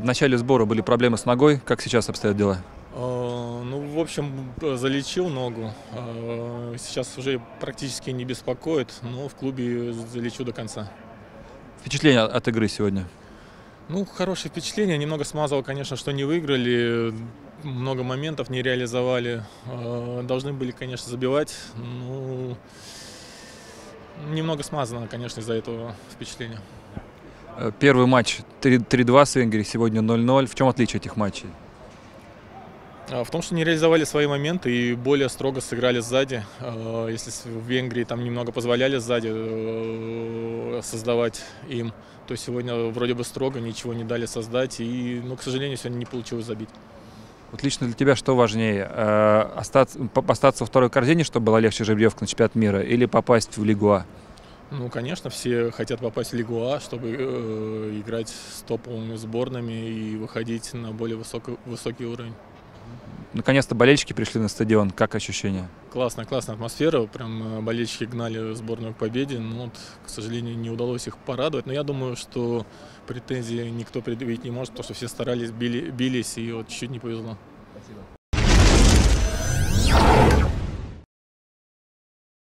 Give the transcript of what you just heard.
В начале сбора были проблемы с ногой. Как сейчас обстоят дела? Э, Ну, в общем, залечил ногу. Э, Сейчас уже практически не беспокоит, но в клубе залечу до конца. Впечатление от игры сегодня? Ну, хорошее впечатление. Немного смазал, конечно, что не выиграли. Много моментов не реализовали. Э, Должны были, конечно, забивать. Ну, немного смазано, конечно, из-за этого впечатления. Первый матч 3 3-2 с Венгрией, сегодня 0-0. В чем отличие этих матчей? А, В том, что не реализовали свои моменты и более строго сыграли сзади. Э, Если в Венгрии там немного позволяли сзади э, создавать им, то сегодня вроде бы строго ничего не дали создать. И, ну, к сожалению, сегодня не получилось забить. Вот лично для тебя что важнее? э, Остаться, остаться во второй корзине, чтобы была легче жеребьевка на чемпионат мира, или попасть в Лигу А? Ну, конечно, все хотят попасть в Лигу А, чтобы э, играть с топовыми сборными и выходить на более высокий, высокий уровень. Наконец-то болельщики пришли на стадион. Как ощущения? Классная, классная атмосфера. Прям э, болельщики гнали сборную к победе. Но вот, к сожалению, не удалось их порадовать. Но я думаю, что претензий никто предъявить не может, потому что все старались, били, бились, и вот чуть-чуть не повезло.